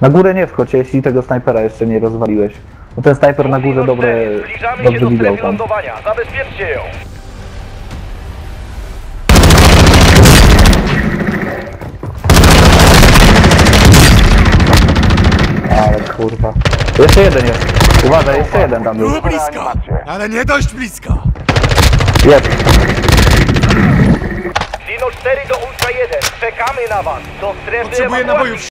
Na górę nie wchodź, jeśli tego snajpera jeszcze nie rozwaliłeś. Bo ten snajper na górze dobre, Zbliżamy się dobrze do widział strefy tam. lądowania. Zabezpieczcie ją. Ale kurwa. Jeszcze jeden jest. Uważaj, jeszcze jeden tam Było blisko, ale nie dość blisko. Jest. Dino 4 do Ultra 1. Czekamy na was. Do strefy Potrzebuję ewakuacji. nabojów